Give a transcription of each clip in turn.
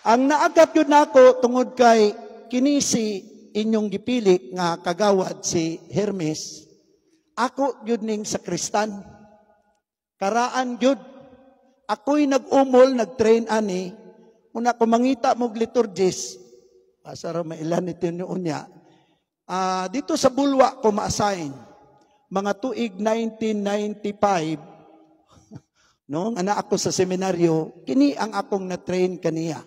Ang naagat yun nako tungod kay kinisi inyong gipili nga kagawad si Hermes, ako yun ning sakristan. Karaan yun. Ako'y nag-umol, nag-train ani, muna ko mangita mog liturgis, pasara mailan ito noon niya, uh, dito sa bulwa ko ma-assign, mga tuig 1995, no, nga ako sa seminaryo, kini ang akong na-train kaniya.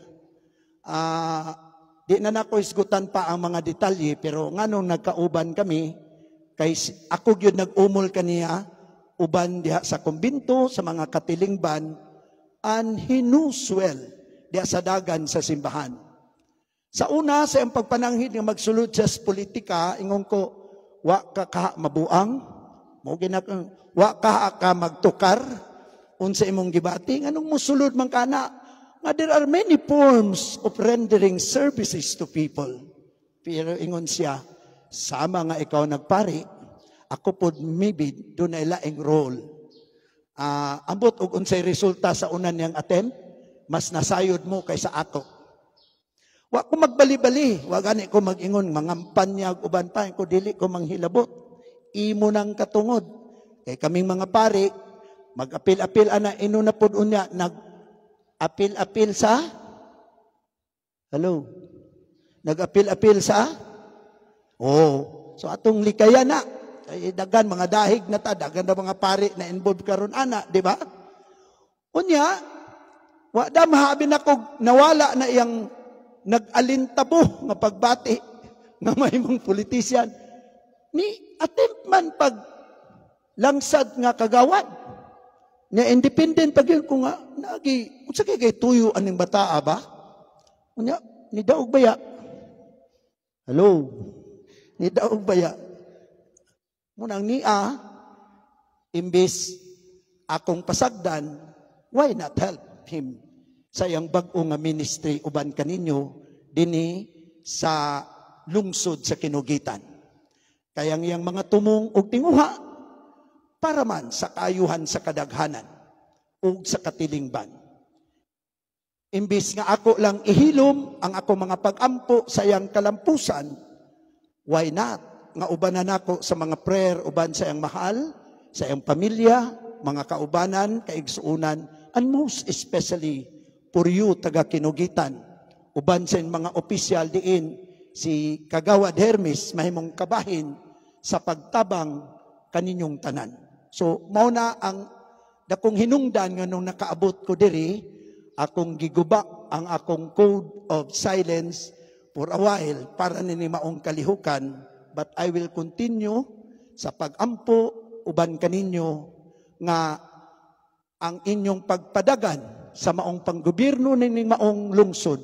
Uh, di na nako isgutan pa ang mga detalye, pero nga nung nagkauban kami, kay ako gyud nag-umol kaniya, uban diha sa kumbinto, sa mga katilingban, knows well diha sa dagan sa simbahan. Sa una, sa iyang pagpananghid nga magsulod sa politika, ingon ko, wa ka ka mabuang, mo wa ka ka magtukar, unsa imong gibati, anong musulod man kana, nga there are many forms of rendering services to people. Pero ingon siya, sama nga ikaw nagpari, ako po maybe doon na laing role. Uh, ambot og unsay resulta sa unan niyang attempt, mas nasayod mo kaysa ako. Wa ko magbali-bali, wa gani ko magingon mangampan niya uban pa ko dili ko manghilabot. Imo nang katungod. Kay kaming mga pari, mag-apil-apil ana ino na pud unya nag apil-apil sa? Hello. Nag-apil-apil sa? Oh, so atong likaya na. Ay dagan mga dahig na ta, dagan na mga pari na involved karon ana, di ba? Unya, wa da mahabi na kog nawala na iyang nag-alintabo nga pagbati nga may mong politician. Ni attempt man pag langsad nga kagawad nga independent pag yun ko nga, nagi, kung sa kay tuyo aning bataa ba? Unya, ni daog baya. Hello? Ni daog baya. Munang niya, imbis akong pasagdan, why not help him sa iyang bag-o nga ministry uban kaninyo dini sa lungsod sa kinugitan. Kaya iyang mga tumong og tinguha para man sa kayuhan sa kadaghanan o sa katilingban. Imbis nga ako lang ihilom ang ako mga pag-ampo sa iyang kalampusan, why not? Nga ubanan ako sa mga prayer uban sa iyang mahal, sa iyang pamilya, mga kaubanan, kaigsuunan, and most especially for you taga kinugitan, uban sa mga opisyal diin, si Kagawad Hermes, mahimong kabahin sa pagtabang kaninyong tanan. So, mao na ang dakong hinungdan nga nung nakaabot ko diri, akong giguba ang akong code of silence for a while para nini maong kalihukan, but I will continue sa pagampo uban kaninyo nga ang inyong pagpadagan sa maong panggobyerno nining maong lungsod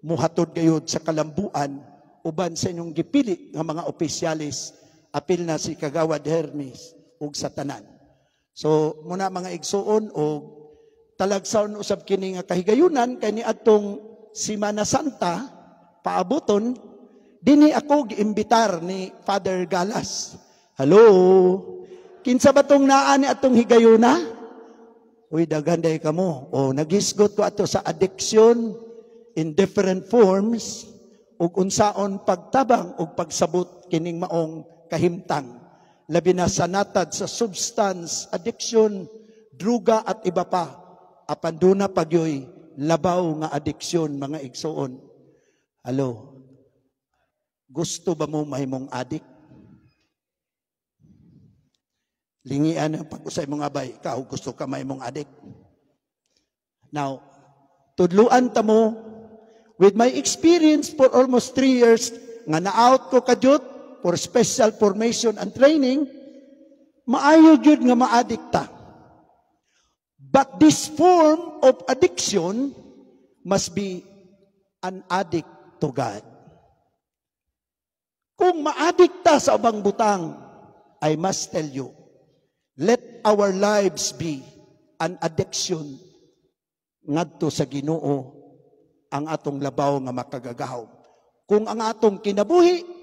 muhatod gayud sa kalambuan uban sa inyong gipili nga mga opisyalis. Apil na si Kagawad Hermes ug sa tanan. So muna mga igsuon o talagsaon usab kini nga kahigayunan kay ni atong Simana Santa paabuton dinhi ako giimbitar ni Father Galas. Hello. Kinsa ba tong naa ni atong higayuna? Uy, daganday ka mo. O, nagisgot ko ato sa addiction in different forms ug unsaon pagtabang ug pagsabot kining maong kahimtang labi na sa natad sa substance, addiction, druga at iba pa. Apan duna pagyoy labaw nga addiction mga igsoon. Halo. Gusto ba mo mahimong adik? Lingian ang pag-usay mong abay, ikaw gusto ka mahimong adik. Now, tudluan ta mo, with my experience for almost three years, nga na-out ko kadyot, for special formation and training, maayo jud nga maadikta. But this form of addiction must be an addict to God. Kung maadikta sa ubang butang, I must tell you, let our lives be an addiction ngadto sa Ginoo ang atong labaw nga makagagahaw. Kung ang atong kinabuhi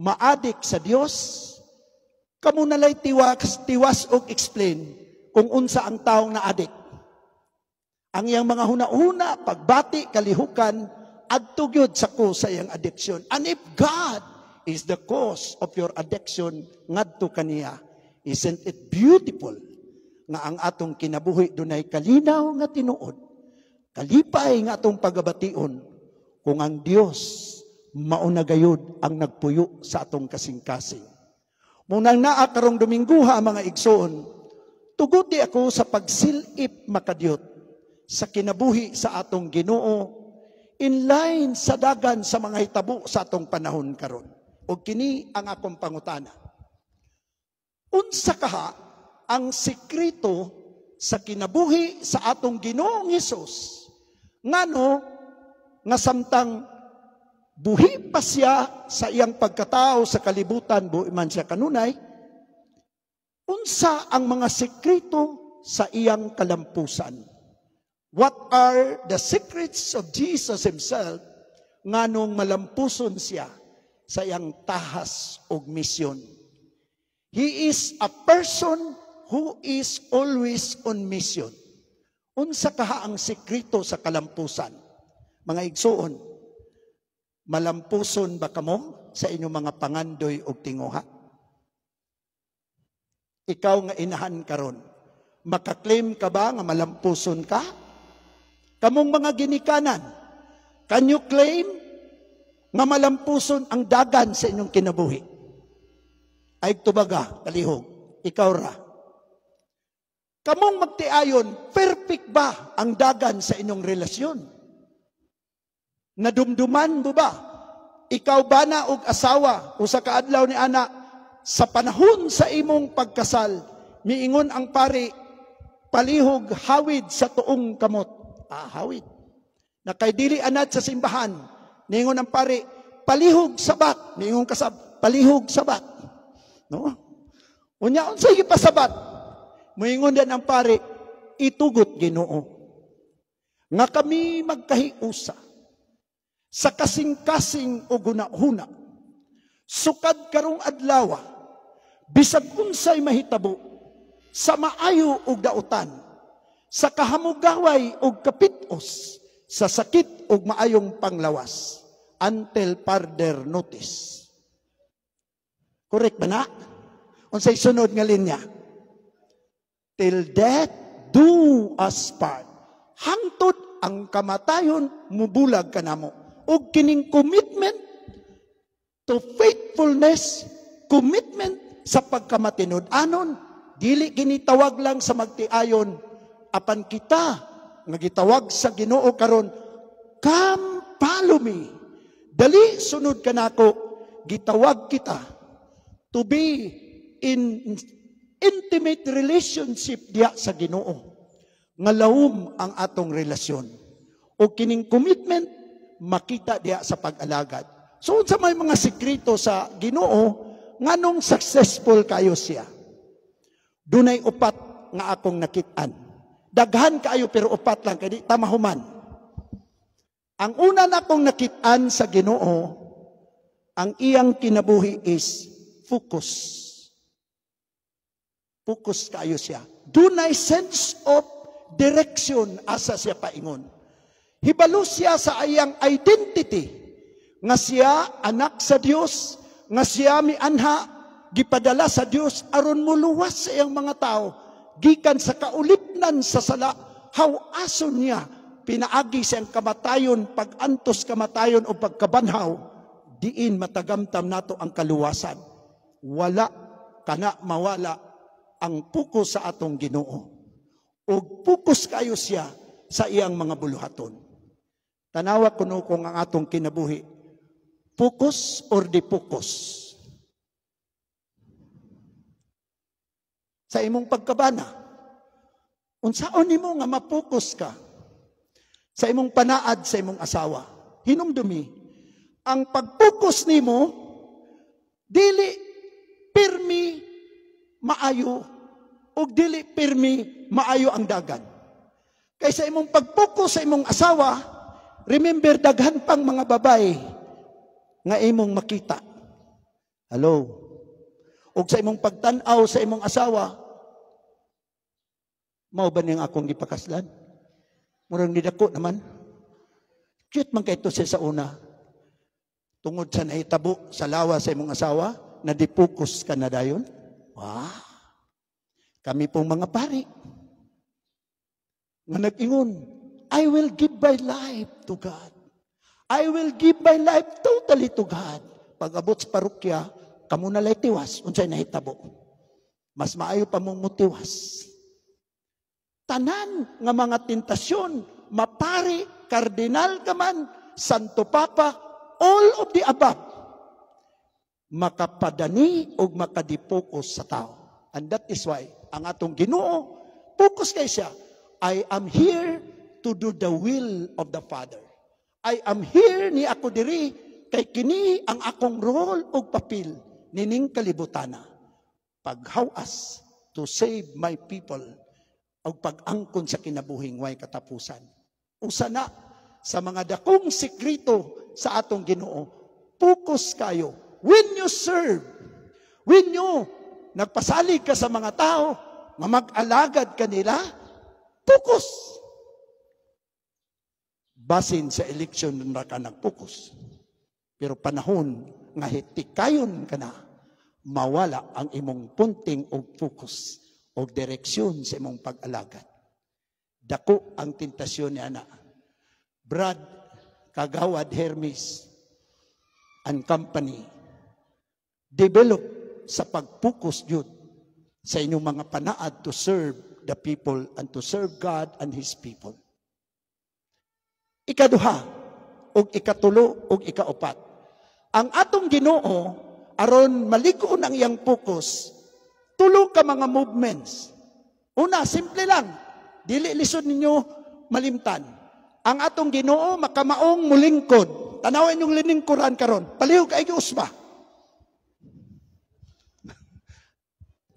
maadik sa Dios, kamo nalay tiwas, tiwas og explain kung unsa ang taong na adik. Ang iyang mga huna-huna, pagbati, kalihukan, adtugyod sa ko sa iyang addiction. And if God is the cause of your addiction ngadto kaniya, isn't it beautiful nga ang atong kinabuhi dunay kalinaw nga tinuod, kalipay nga atong pagabation kung ang Dios mauna gayud ang nagpuyo sa atong kasing-kasing. Munang naa karong Domingguha mga igsoon, tugod di ako sa pagsilip makadyot sa kinabuhi sa atong Ginoo in line sa dagan sa mga hitabo sa atong panahon karon. O kini ang akong pangutana. Unsa kaha ang sekreto sa kinabuhi sa atong Ginoong Hesus ngano nga samtang buhi pa siya sa iyang pagkatao sa kalibutan buhi man siya kanunay unsa ang mga sekreto sa iyang kalampusan What are the secrets of Jesus Himself nga nung malampuson siya sa iyang tahas o misyon? He is a person who is always on mission. Unsa kaha ang sekreto sa kalampusan? Mga igsuon, malampuson ba kamo sa inyong mga pangandoy o tinguha? Ikaw nga inahan karon, makaklaim ka ba nga malampuson ka? Kamong mga ginikanan, can you claim nga malampuson ang dagan sa inyong kinabuhi? Ay tubaga, kalihog, ikaw ra. Kamong magtiayon, perfect ba ang dagan sa inyong relasyon? Nadumduman mo ba? Ikaw ba na og asawa o sa kaadlaw ni anak sa panahon sa imong pagkasal, miingon ang pari, palihog hawid sa tuong kamot ahawid. Na kay dili anad sa simbahan, ningon ang pare, palihog sabat, ningon kasab, palihog sabat. No? Unya unsay gipasabat? Moingon din ang pare, itugot Ginoo. Nga kami magkahiusa sa kasing-kasing o gunahuna. Sukad karong adlawa, bisag unsay mahitabo sa maayo ug dautan sa kahamugaway og kapitos, sa sakit og maayong panglawas, until further notice. Correct ba na? Unsay sunod nga linya? Till death do us part. Hangtod ang kamatayon mubulag kanamo. Og kining commitment to faithfulness, commitment sa pagkamatinod. Anon, dili ginitawag lang sa magtiayon apan kita nga gitawag sa Ginoo karon come follow me. Dali sunod kanako gitawag kita to be in intimate relationship diya sa Ginoo. Nga lawom ang atong relasyon. O kining commitment makita diya sa pag-alagad so unsa may mga sekreto sa Ginoo nganong successful kayo siya dunay upat nga akong nakitaan Daghan kaayo pero upat lang kay tamahuman. Ang una na kong nakitaan sa Ginoo, ang iyang kinabuhi is focus. Focus kayo siya. Dunay sense of direction asa siya paingon. Hibalo siya sa iyang identity. Nga siya anak sa Dios, nga siya mi anha gipadala sa Dios aron muluwas sa iyang mga tao gikan sa kaulipnan sa sala hawason niya pinaagi siyang kamatayon pagantos kamatayon o pagkabanhaw diin matagamtam nato ang kaluwasan. Wala kana mawala ang puko sa atong Ginoo. Ug pukos kayo siya sa iyang mga buluhaton tanawa kuno kung ang atong kinabuhi pukos or di pukos sa imong pagkabana. Unsaon nimo nga mapokus ka sa imong panaad sa imong asawa. Hinumdumi, ang pagpokus nimo dili pirmi maayo ug dili pirmi maayo ang dagan. Kay sa imong pagpokus sa imong asawa, remember daghan pang mga babay nga imong makita. Hello. Ug sa imong pagtan-aw sa imong asawa, Mao ba niyang akong gipakaslan? Murang nidako naman. Cute man kay ito siya sa una. Tungod sa nahitabo sa lawa sa imong asawa, na dipukus ka na dayon. Wow. Kami pong mga pari. Nga nag-ingon, I will give my life to God. I will give my life totally to God. Pag abot sa parokya, kamo na lay tiwas, unsay nahitabo. Mas maayo pa mong mutiwas. Tanan nga mga tentasyon, mapari, kardinal ka man, santo papa, all of the above, makapadani o makadipokos sa tao. And that is why, ang atong ginoo, focus kay siya, I am here to do the will of the Father. I am here ni ako diri kay kini ang akong role o papel nining kalibutana. Paghawas to save my people o pag-angkon sa kinabuhing way katapusan. Usa na sa mga dakong sekreto sa atong Ginoo, focus kayo when you serve, when you nagpasalig ka sa mga tao, nga mag-alagad kanila, focus basin sa eleksyon na ka nagpukus. Pero panahon nga hitikayon ka na, mawala ang imong punting o focus o direksyon sa imong pag-alagad. Dako ang tentasyon ni ana. Brad, Kagawad Hermes, and company, develop sa pag-focus yun sa inyong mga panaad to serve the people and to serve God and His people. Ikaduha, o ikatulo, o ikaupat. Ang atong ginoo, aron maligo ang iyang focus, tulo ka mga movements. Una, simple lang. Dili lisod ninyo malimtan. Ang atong ginoo, makamaong mulingkod. Tanawin yung liningkuran karon. Palihog kay usba.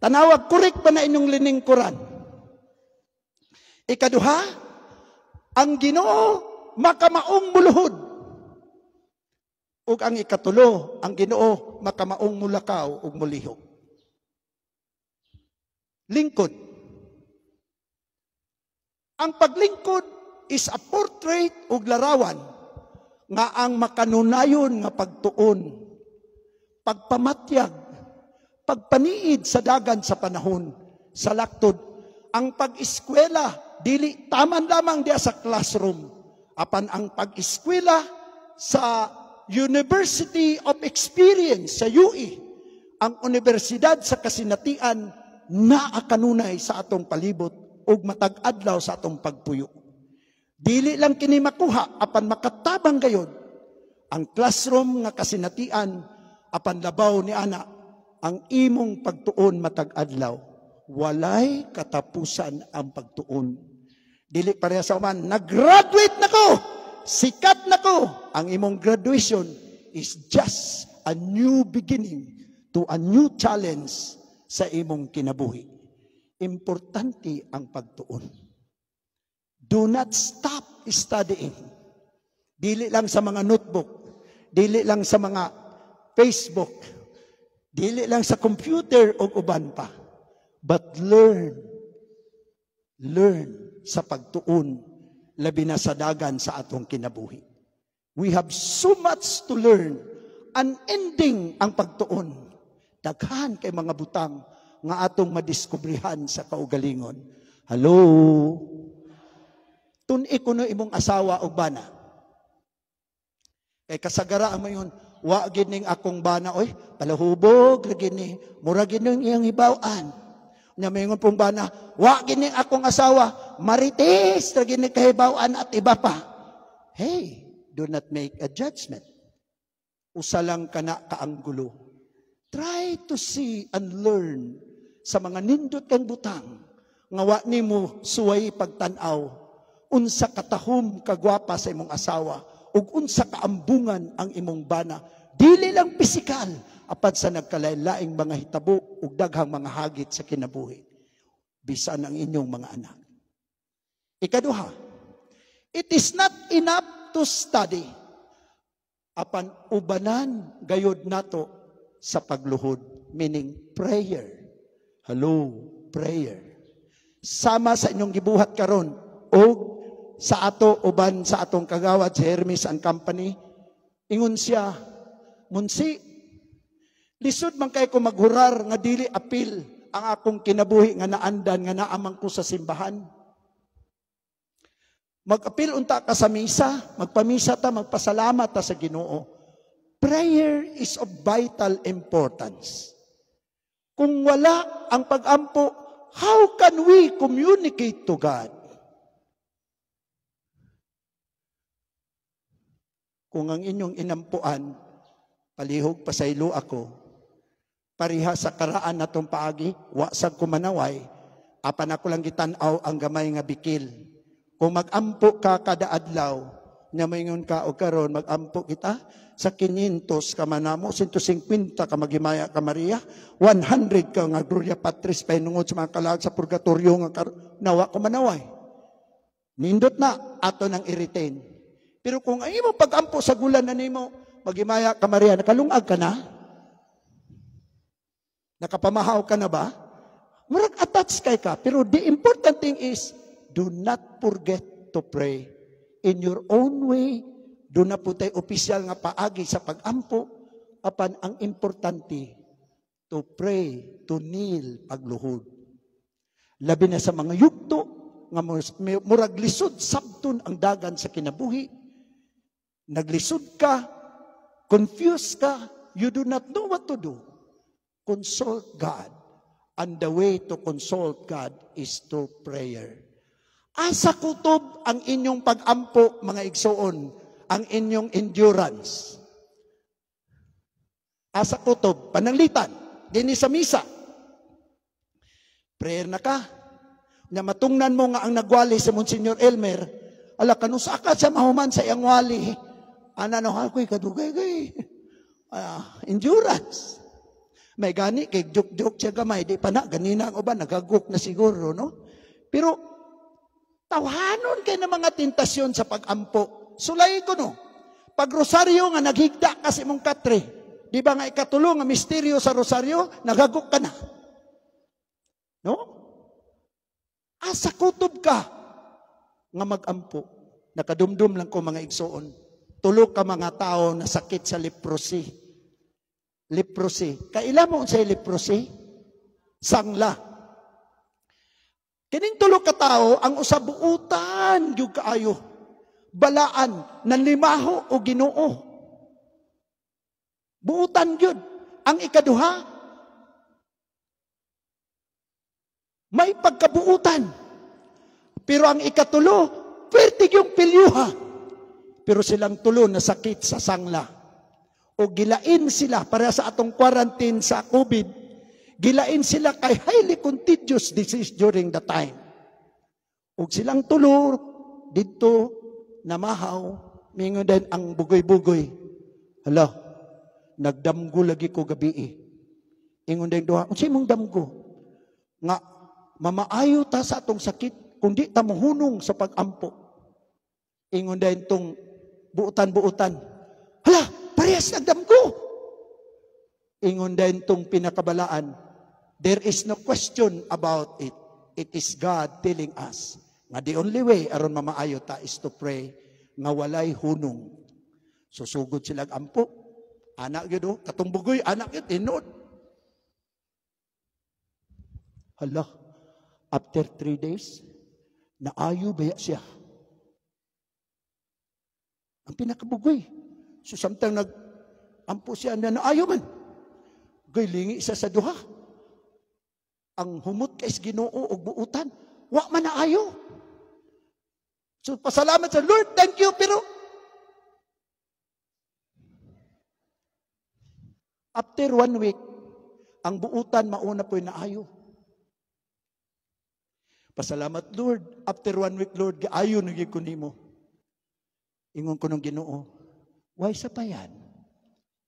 Tanawag, kurik ba na inyong liningkuran? Ikaduha, ang ginoo, makamaong muluhod. Ug ang ikatulo, ang Ginoo makamaong mulakaw ug mulihok. Lingkod. Ang paglingkod is a portrait ug larawan nga ang makanunayon nga pagtuon, pagpamatyag, pagpaniid sa dagan sa panahon, sa laktod, ang pag-eskwela, dili taman lamang diya sa classroom, apan ang pag-eskwela sa University of Experience sa UE, ang universidad sa kasinatian na kanunay sa atong palibot ug matag-adlaw sa atong pagpuyo. Dili lang kini makuha apan makatabang gayod. Ang classroom nga kasinatian apan labaw ni ana ang imong pagtuon matag-adlaw. Walay katapusan ang pagtuon Dili pareha sa uman, nag-graduate na ko! Sikat na ko! Ang imong graduation is just a new beginning to a new challenge sa imong kinabuhi. Importante ang pagtuon. Do not stop studying. Dili lang sa mga notebook, dili lang sa mga Facebook, dili lang sa computer o uban pa. But learn. Learn sa pagtuon, labi na sa dagan sa atong kinabuhi. We have so much to learn. Unending ang pagtuon. Daghan kay mga butang nga atong madiskubrihan sa kaugalingon. Hello? Tun-i ko no imong asawa o bana. Kay kasagara mo yun, wa gining akong bana, oy, palahubog, lagi ni, mura gining iyang hibawan Nya mingon pong bana, wa gini akong asawa, marites ra gini kahibawan at iba pa. Hey, do not make a judgment. Usa lang kana kaanggulo. Try to see and learn sa mga nindot kang butang nga wa nimo suway pagtan-aw unsa katahom kagwapa sa imong asawa ug unsa kaambungan ang imong bana dili lang pisikal apat sa nagkalain-laing mga hitabo ug daghang mga hagit sa kinabuhi bisan ang inyong mga anak. Ikaduha, it is not enough to study apan ubanan gayod nato sa pagluhod meaning prayer. Hello, prayer. Sama sa inyong gibuhat karon o sa ato uban sa atong kagawad si Hermes and Company. Ingon siya, Munsi, lisod man kay ko maghurar nga dili apil ang akong kinabuhi nga naandan nga naamang ko sa simbahan. Mag-apil unta ka sa misa, magpamisa ta, magpasalamat ta sa Ginoo. Prayer is of vital importance. Kung wala ang pag-ampo, how can we communicate to God? Kung ang inyong inampuan, palihog pasaylo ako, pariha sa karaan na tong paagi, wasag kumanaway, apan ako lang gitanaw ang gamay nga bikil kung mag-ampo ka kada adlaw, nya maingon ka og karon mag-ampo kita sa 500 ka manamo, 150 ka magimaya ka Maria, 100 ka nga Gloria Patris painungod sa mga kalag sa purgatorio nga nawa ko manaway. Nindot na ato nang i-retain. Pero kung ay mo pag-ampo sa gulan na nimo, magimaya ka Maria, nakalungag ka na? Nakapamahaw ka na ba? Murag attached kay ka. Pero the important thing is, do not forget to pray. In your own way, do na po tayo opisyal nga paagi sa pagampo, apan ang importante, to pray, to kneel, pagluhod. Labi na sa mga yugto, nga murag lisod, sabton ang dagan sa kinabuhi. Naglisod ka, confused ka, you do not know what to do. Consult God. And the way to consult God is to prayer. Asa kutob ang inyong pag-ampo, mga igsoon, ang inyong endurance. Asa kutob, pananglitan, dini sa misa. Prayer na ka. Na matungnan mo nga ang nagwali sa Monsignor Elmer, ala kanusa ka sa mahuman sa iyang wali. Ana no ako'y kadugay gay. Uh, endurance. May gani kay juk-juk siya gamay, di pa na, ganina ang uban, nagaguk na siguro, no? Pero Tawhanon kay na mga tentasyon sa pagampo. Sulay ko no. Pag rosaryo nga naghigda kasi mong katre. Di ba nga ikatulo nga misteryo sa rosaryo, nagagok ka na. No? Asa kutob ka nga magampo. Nakadumdum lang ko mga igsoon. Tulo ka mga tao na sakit sa leprosy. Leprosy. Kaila mo sa leprosy? Sangla. Kining tulo ka tao ang usabuutan gyud kaayo. Balaan nan limaho o Ginoo. Buutan gyud. Ang ikaduha may pagkabuutan. Pero ang ikatulo, pwerte yung pilyuha. Pero silang tulo na sakit sa sangla. O gilain sila para sa atong quarantine sa COVID Gilain sila kay highly contagious disease during the time. Ug silang tulor dito namahaw mingon din ang bugoy-bugoy. Hala, nagdamgo lagi ko gabi eh. Ingon din duha, unsa imong damgo? Nga mamaayo ta sa atong sakit kung di ta mohunong sa pagampo. Ingon din tong buutan-buutan. Hala, parehas nagdamgo. Ingon din tong pinakabalaan There is no question about it. It is God telling us nga the only way aron mamaayo ta is to pray nga walay hunong. Susugod sila ampo. Anak gyud oh, katong bugoy anak gyud tinod. Hala, after three days, naayo baya siya. Ang pinakabugoy. So samtang nag ampo siya na naayo man. Gaylingi isa sa duha. Ang humot kay Ginoo og buutan. Wa man naayo so pasalamat sa Lord. Thank you pero after one week ang buutan mauna po naayo. Pasalamat Lord. After one week Lord gaayo nagig ko nimo ingon ko ng Ginoo why sa payan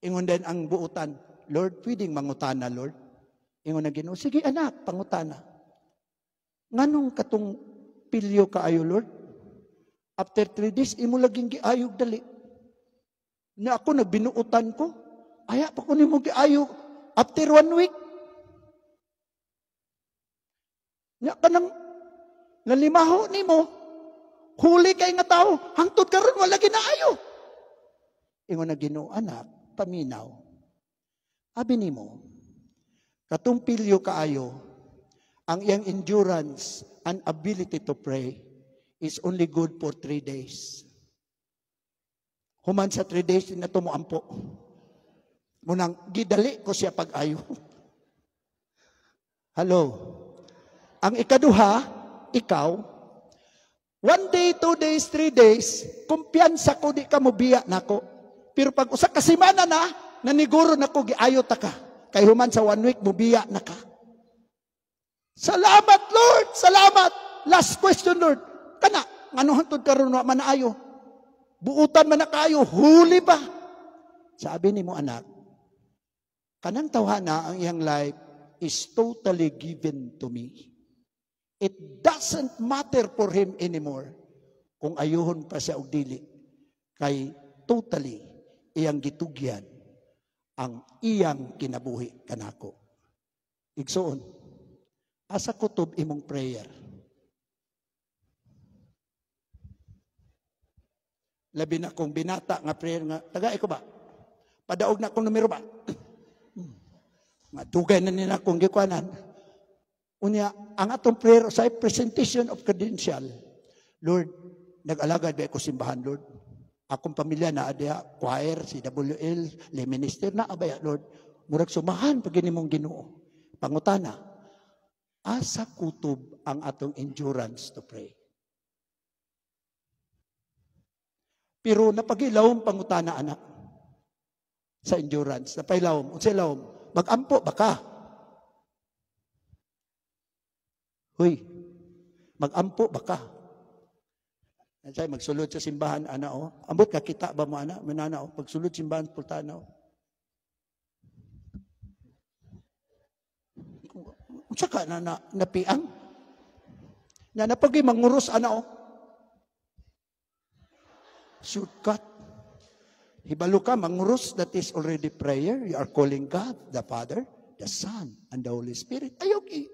ingon din ang buutan Lord pwedeng mangutana Lord Ingon na Ginoo, sige anak, pangutana. Nganong katong pilyo kaayo, Lord? After three days, imo laging giayog dali. Na ako nagbinuutan ko, aya pa ko nimo giayog after one week. Nya kanang nalimaho nimo, Huli kay nga tao, hangtod karon wala ginaayo. Ingon na Ginoo anak, paminaw. Abi nimo, katong pilyo kaayo, ang iyang endurance and ability to pray is only good for three days. Human sa three days, na tumuampo. Munang, gidali ko siya pag-ayo. Hello. Ang ikaduha, ikaw, one day, two days, three days, kumpiyansa ko, di ka mo biya nako. Pero pag usa ka semana na, naniguro na ko, giayo ta ka. Kay human sa one week, mubiya na ka. Salamat, Lord! Salamat! Last question, Lord. Kana, ano hantod karon wa man ayo? Buutan man na kayo, huli ba? Sabi ni mo anak, kanang tawhana ang iyang life is totally given to me. It doesn't matter for him anymore kung ayuhon pa siya og dili. Kay totally iyang gitugyan ang iyang kinabuhi kanako. Igsoon, asa kutob imong prayer. Labi na kong binata nga prayer nga, taga ko ba? Padaog na akong numero ba? Matugay na nila akong gikwanan. Unya, ang atong prayer sa presentation of credential, Lord, nag-alagad ba ako simbahan, Lord? Akong pamilya na adya, choir, CWL, lay minister na abaya, Lord. Murag sumahan pag mong ginoo. Pangutana, asa kutob ang atong endurance to pray. Pero napagilawom pangutana anak sa endurance. Napailawom. Unsay lawom? Magampo baka. Huy, magampo baka. Say, magsulod sa simbahan, ana o. Oh. Ambot ka, kita ba mo, ana? Manana o. Oh. Pagsulod simbahan, pultana o. Oh. Unsa ka na, na napiang? Na napagi manguros, ana o. Shortcut. Hibalo ka, manguros, that is already prayer. You are calling God, the Father, the Son, and the Holy Spirit. Ay, okay.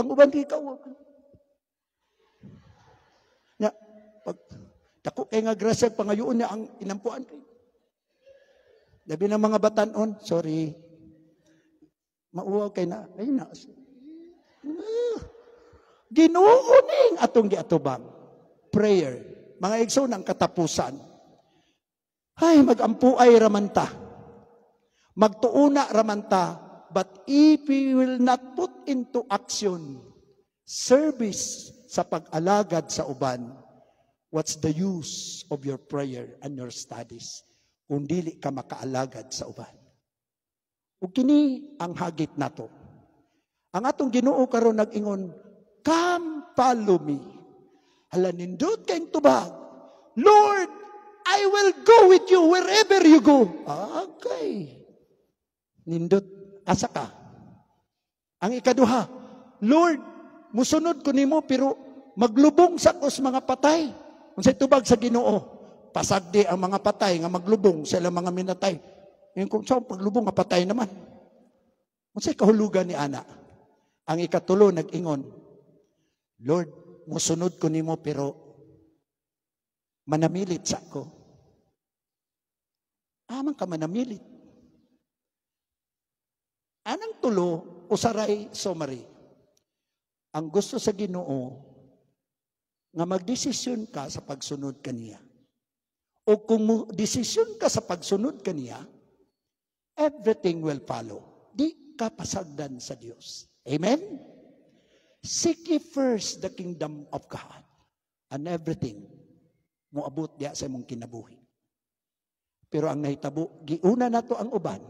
Ang uban kay ka, na, pag, dako kay nga grasya, pangayoon niya ang inampuan kay. Labi ng mga batanon, sorry. Mauwa kay na, ay na. Uh, Ginuuning atong giatubang. Prayer. Mga igsoon ang katapusan. Ay, magampuay ramanta. Magtuuna ramanta. But if we will not put into action service sa pag-alagad sa uban, what's the use of your prayer and your studies kung dili ka makaalagad sa uban? Ug kini ang hagit nato. Ang atong Ginoo karon nag-ingon, "Come follow me." Hala nindot kay tubag. Lord, I will go with you wherever you go. Okay. Nindot, asa ka? Ang ikaduha, Lord, musunod ko nimo pero maglubong sa kus mga patay. Unsay tubag sa Ginoo? Pasagdi ang mga patay nga maglubong sila mga minatay. Yung kung saan paglubong nga patay naman. Unsay kahulugan ni ana? Ang ikatulo nag-ingon, Lord, musunod ko nimo pero manamilit sa ko. Amang ka manamilit. Anang tulo, usaray, somari. Ang gusto sa ginoo, nga magdesisyon ka sa pagsunod kaniya. O kung desisyon ka sa pagsunod kaniya, everything will follow. Di ka pasagdan sa Diyos. Amen? Seek ye first the kingdom of God and everything mo abot diya sa imong kinabuhi. Pero ang nahitabo, giuna nato ang uban,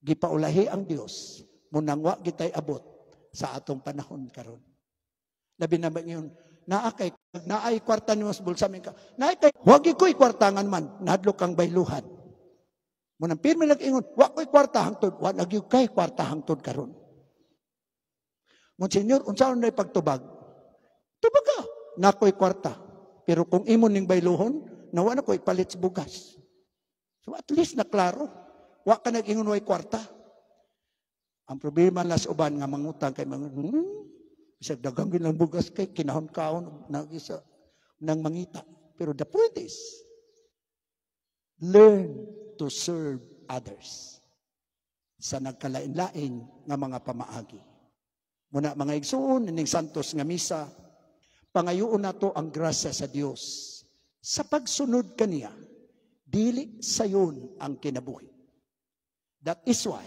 gipaulahi ang Dios, munangwa gitay abot sa atong panahon karon. Labi na ba ngayon, naakay, naay kwarta ni mas bulsa ka, naay kay, wag ko'y kwartangan man, nahadlok kang bayluhan. Munang pirmi lang ingon, wag ko'y kwarta hangtod, wag nagyug kay kwarta hangtod karon. Monsenyor, unsaon na pagtubag? Tubag ka, na ko'y kwarta. Pero kung imo ning bayluhon, nawa na ko'y palit bugas. So at least na klaro. Wa ka nag-ingon way kwarta. Ang problema las uban nga mangutang kay mga hmm, bisag dagang lang bugas kay kinahon kaon nagisa ng mangita. Pero the point is, learn to serve others sa nagkalain-lain nga mga pamaagi. Muna mga igsuon, ining santos nga misa, pangayoon nato ang grasya sa Dios sa pagsunod kaniya, dili sayon ang kinabuhi. That is why,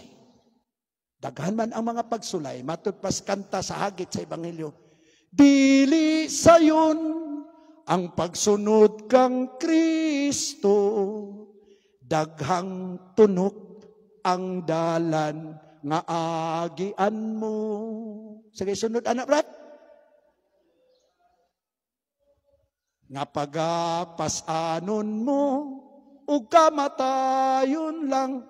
daghan man ang mga pagsulay, matod pas kanta sa hagit sa Ebanghelyo, dili sayon ang pagsunod kang Kristo, daghang tunok ang dalan nga agian mo. Sige, sunod anak brat. Nga pagapasanon mo, ug kamatayon lang.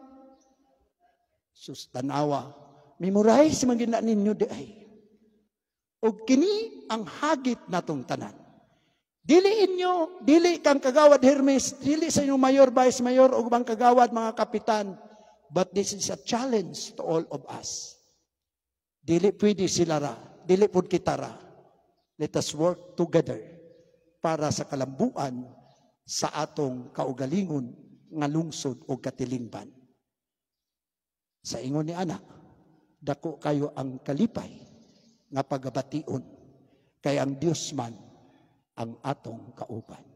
Sus, tanawa. Memorize man gina ninyo di ay. Ug kini ang hagit natong tanan. Dili inyo, dili kang kagawad Hermes, dili sa inyo mayor, vice mayor, o bang kagawad mga kapitan. But this is a challenge to all of us. Dili pwede sila ra, dili pud kita ra. Let us work together para sa kalambuan sa atong kaugalingon nga lungsod o katilingban. Sa ingon ni anak, dako kayo ang kalipay nga pagabation kay ang Dios man ang atong kauban.